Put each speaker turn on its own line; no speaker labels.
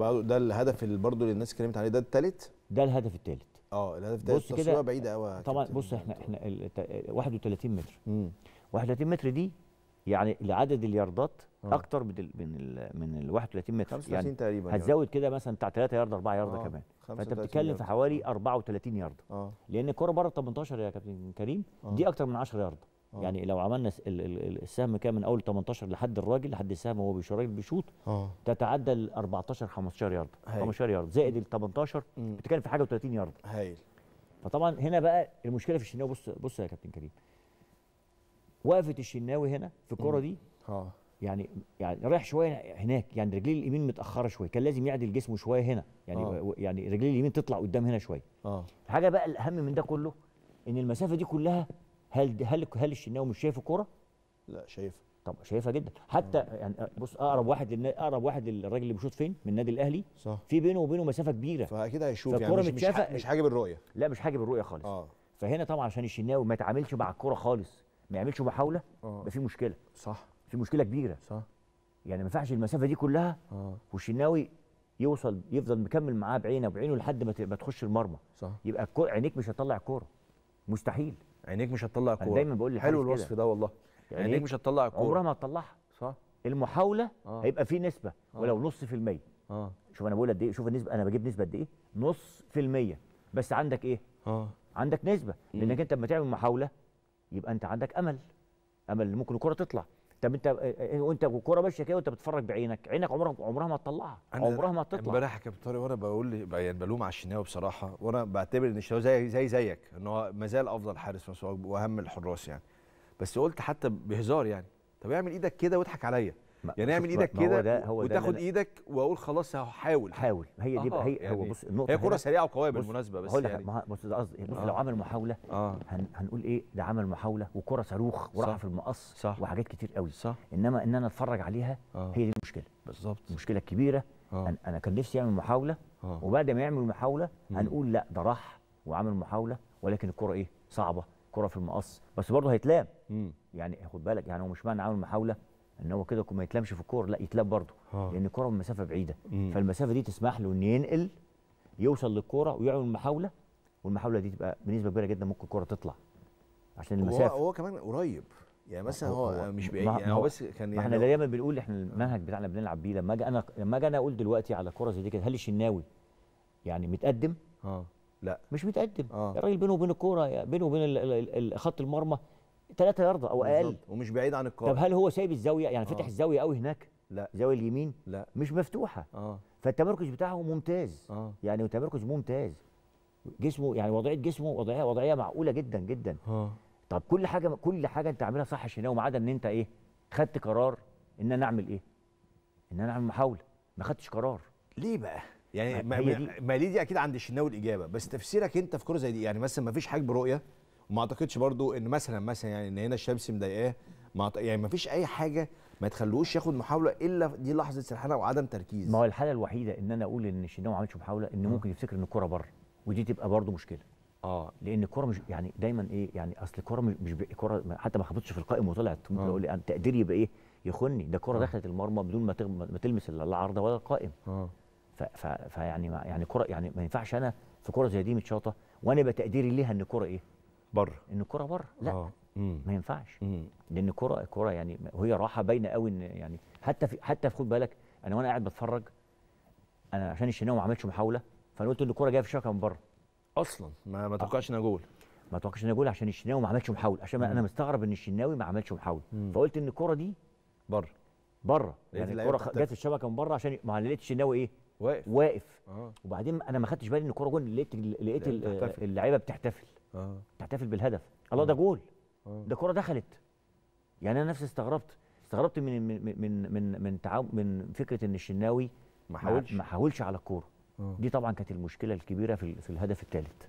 ده الهدف اللي برضه اللي الناس اتكلمت عليه ده الثالث
ده الهدف الثالث
آه الهدف ده
بص كده-
بعيده قوي
طبعا بص إحنا إحنا ال- ت- 31 متر.
امم
31 متر دي يعني لعدد الياردات
آه.
أكتر من ال من ال من ال 31 متر.
35
يعني
تقريبا يعني.
هتزود كده مثلا بتاع 3 ياردة 4 ياردة
آه،
كمان. فأنت
35
بتتكلم. في حوالي 34 ياردة.
آه.
لأن الكرة بره 18 يا كابتن كريم
آه.
دي أكتر من 10 ياردة.
آه.
يعني لو عملنا السهم كام من أول 18 لحد الراجل لحد السهم وهو بيش- الراجل بيشوط
آه.
تتعدى ال 14 15 يارده
هايل.
15 يارده زائد ال 18
مم.
بتتكلم في حاجة و30 يارده
هايل.
فطبعا هنا بقى المشكلة في الشناوي. بص بص يا كابتن كريم. وقفة الشناوي هنا في الكرة دي
آه.
يعني يعني رايح شوية هناك يعني رجليه اليمين متأخرة شوية. كان لازم يعدل جسمه شوية هنا. يعني
آه.
و- يعني رجليه اليمين تطلع قدام هنا شوية.
آه.
الحاجة بقى الأهم من ده كله إن المسافة دي كلها هل هل هل الشناوي مش شايف الكورة؟
لا شايف
طب شايفها جدا. حتى يعني بص أقرب واحد للنا... أقرب واحد للراجل اللي بيشوط فين؟ من النادي الأهلي.
صح.
في بينه وبينه مسافة كبيرة.
فأكيد هيشوف يعني مش مش, ح- مش حاجة بالرؤيه
لا مش حاجة بالرؤيه خالص.
آه.
فهنا طبعا عشان الشناوي ما يتعاملش مع الكورة خالص ما يعملش محاولة
آه.
يبقى في مشكلة.
صح.
في مشكلة كبيرة.
صح.
يعني ما ينفعش المسافة دي كلها
آه.
والشناوي يوصل يفضل مكمل معاه بعينه بعينه لحد ما تخش المرمى.
صح.
يبقى عينيك مش هتطلع الكورة. مستحيل.
عينيك مش هتطلع
أنا
كورة.
دايما بقول
حلو. الوصف ده والله.
يعني
عينيك مش هتطلع
عمرها
الكوره
ما هتطلعها
صح.
المحاولة
آه.
هيبقى في نسبة ولو نص في المية.
آه.
شوف أنا بقول قد إيه شوف النسبة أنا بجيب نسبة قد إيه؟ نص في المية. بس عندك إيه؟
آه.
عندك نسبة. لأنك أنت لما تعمل محاولة يبقى أنت عندك أمل. أمل ممكن الكره تطلع. طب انت آه، آه، وانت الكره ماشية كده وانت بتتفرج بعينك عينك عمرها عمرها ما هتطلعها عمرها ما هتطلع
امبارح يا كابتن طارق وأنا بقول يعني بلوم على الشناوي بصراحة وأنا بعتبر إن الشناوي زي زي زيك إن هو ما زال أفضل حارس مصر وأهم الحراس يعني. بس قلت حتى بهزار يعني طب اعمل إيدك كده واضحك عليا. يعني اعمل
إيدك
كده وتاخد إيدك واقول خلاص هحاول.
حاول. هي دي بقى
آه،
هي
يعني
هو بص النقطة
هي كرة سريعة
وقوية
بالمناسبة بس
هقول
يعني.
بص ده قصدي بص
آه.
لو عمل
محاولة
هن هنقول إيه؟ ده عمل محاولة وكرة صاروخ وراح. في المقص
صح.
وحاجات كتير قوي.
صح.
إنما إن أنا أتفرج عليها
آه.
هي دي المشكلة.
بالظبط.
المشكلة الكبيرة
آه.
أنا- أنا كان نفسي يعمل محاولة
آه.
وبعد ما يعمل محاولة هنقول لأ ده راح وعمل محاولة ولكن الكرة إيه؟ صعبة. كرة في المقص. بس برضه هيتلام. يعني خد بالك يعني هو مش معنى عامل محاولة إن هو كده ما يتلامش في الكورة لا يتلام برضه.
آه.
لأن الكورة من مسافة بعيدة.
مم.
فالمسافة دي تسمح له انه ينقل يوصل للكورة ويعمل محاوله والمحاولة دي تبقى بنسبة كبيرة جدا ممكن الكورة تطلع عشان
هو
المسافة.
هو كمان قريب. يعني مثلا
هو-
هو,
هو-
مش بعيد يعني
هو-
هو بس كان
ما
يعني
إحنا دايما بنقول إحنا المنهج بتاعنا بنلعب بيه. لما أجي أنا لما أجي أنا أقول دلوقتي على كره زي دي كده هل الشناوي يعني متقدم؟
آه. لا.
مش متقدم.
آه.
الراجل بينه وبين الكورة بينه وبين خط المرمى 3 ياردة أو أقل.
بالظبط. ومش بعيد عن القائم
طب هل هو سايب الزاوية؟ يعني فتح
آه.
الزاوية قوي هناك؟
لا.
الزاويه اليمين؟
لا.
مش مفتوحة.
آه.
فالتمركز بتاعه ممتاز.
آه.
يعني التمركز ممتاز. جسمه يعني وضعية جسمه وضعية وضعية معقولة جدا جدا.
آه.
طب كل حاجة كل حاجة أنت عاملها صح شناوي ما عدا إن أنت إيه خدت قرار إن أنا أعمل إيه؟ إن أنا أعمل محاولة. ما خدتش قرار.
ليه بقى؟ يعني
ما
ما, ليه دي أكيد عند الشناوي الإجابة. بس تفسيرك أنت في كوره زي دي يعني مثلا ما فيش حاجة برؤية وما اعتقدش برضو ان مثلا مثلا يعني ان هنا الشمس مضايقاه. ما يعني ما فيش أي حاجة ما تخلوش ياخد محاولة إلا دي لحظة سرحانة وعدم تركيز.
ما هو الحالة الوحيدة إن أنا أقول إن الشناوي ما عملش محاولة إن ممكن يفتكر إن الكوره بره ودي تبقى برضه مشكلة.
آه.
لأن الكوره مش يعني دايما إيه يعني أصل الكوره مش الكوره حتى ما خبطتش في القائم وطلعت. ممكن
آه.
أقول لي أنا تقديري يبقى إيه يخني. ده الكوره
آه.
دخلت المرمى بدون ما ما تلمس العارضه ولا القائم. آه. فيعني يعني كوره يعني ما ينفعش أنا في كوره زي دي متشاطة وأنا يبقى تقديري ليها إن الكوره إيه.
بره.
إن الكوره بره. لا
امم
ما ينفعش.
امم
لأن الكوره الكوره يعني وهي راحة باينة قوي إن يعني حتى في حتى في خد بالك أنا وأنا قاعد بتفرج أنا عشان الشناوي ما عملش محاولة فأنا قلت إن الكوره جاية في الشبكة من بره.
أصلا. ما ما توقعش إنها جول.
ما اتوقعش ان أقول عشان الشناوي ما عملش محاولة. عشان
مم.
أنا مستغرب إن الشناوي ما عملش محاولة.
مم.
فقلت إن الكوره دي
بره.
بره. يعني
بتحتفل.
جت في الشبكة من بره عشان ما أنا لقيت الشناوي إيه؟
واقف.
واقف.
آه.
وبعدين أنا ما خدتش بالي إن الكوره جول لقيت لقيت
بتحتفل.
اللعيبة بتحتفل.
آه.
بتحتفل بالهدف. الله ده جول.
آه.
ده كوره دخلت. يعني أنا نفسي استغربت. استغربت من من من من من, تعاو من فكرة إن الشناوي
ما حاولش.
ما حاولش على الكورة.
آه.
دي طبعا كانت المشكلة الكبيرة في في الهدف الثالث